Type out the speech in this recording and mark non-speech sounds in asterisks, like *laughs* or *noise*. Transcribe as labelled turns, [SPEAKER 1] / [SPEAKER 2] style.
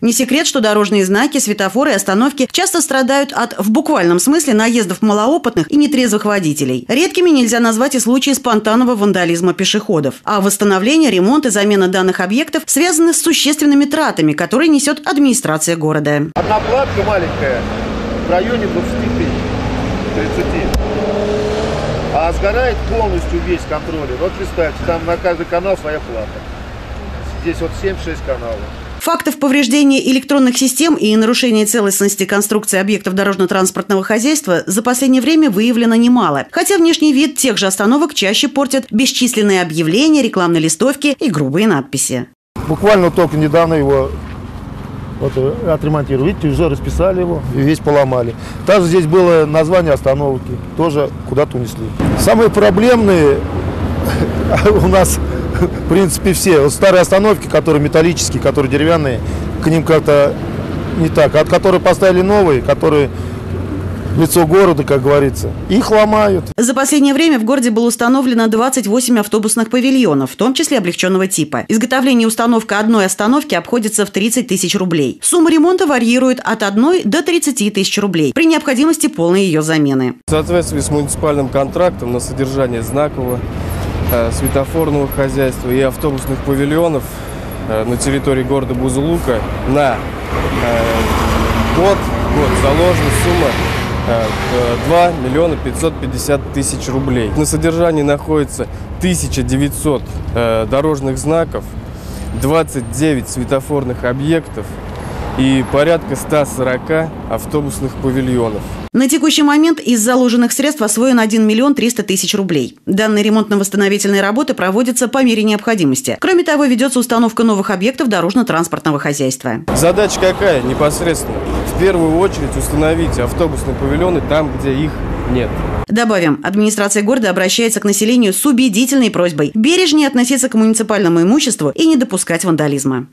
[SPEAKER 1] Не секрет, что дорожные знаки, светофоры и остановки часто страдают от, в буквальном смысле, наездов малоопытных и нетрезвых водителей. Редкими нельзя назвать и случаи спонтанного вандализма пешеходов. А восстановление, ремонт и замена данных объектов связаны с существенными тратами, которые несет администрация города.
[SPEAKER 2] Одна платка маленькая в районе 20 тысяч, 30. А сгорает полностью весь контроль. Вот представьте, там на каждый канал своя плата. Здесь вот 7-6 каналов.
[SPEAKER 1] Фактов повреждения электронных систем и нарушения целостности конструкции объектов дорожно-транспортного хозяйства за последнее время выявлено немало. Хотя внешний вид тех же остановок чаще портят бесчисленные объявления, рекламные листовки и грубые надписи.
[SPEAKER 2] Буквально только недавно его вот, отремонтировали. Видите, уже расписали его и весь поломали. Также здесь было название остановки, тоже куда-то унесли. Самые проблемные *laughs* у нас в принципе, все. Вот старые остановки, которые металлические, которые деревянные, к ним как-то не так. От которых поставили новые, которые лицо города, как говорится. Их ломают.
[SPEAKER 1] За последнее время в городе было установлено 28 автобусных павильонов, в том числе облегченного типа. Изготовление и установка одной остановки обходится в 30 тысяч рублей. Сумма ремонта варьирует от 1 до 30 тысяч рублей при необходимости полной ее замены.
[SPEAKER 3] В соответствии с муниципальным контрактом на содержание знакового светофорного хозяйства и автобусных павильонов э, на территории города Бузулука на э, год, год заложена сумма 2 миллиона 550 тысяч рублей. На содержании находится 1900 дорожных знаков, 29 светофорных объектов и порядка 140 автобусных павильонов.
[SPEAKER 1] На текущий момент из заложенных средств освоен 1 миллион 300 тысяч рублей. Данные ремонтно-восстановительные работы проводятся по мере необходимости. Кроме того, ведется установка новых объектов дорожно-транспортного хозяйства.
[SPEAKER 3] Задача какая непосредственно? В первую очередь установить автобусные павильоны там, где их нет.
[SPEAKER 1] Добавим, администрация города обращается к населению с убедительной просьбой бережнее относиться к муниципальному имуществу и не допускать вандализма.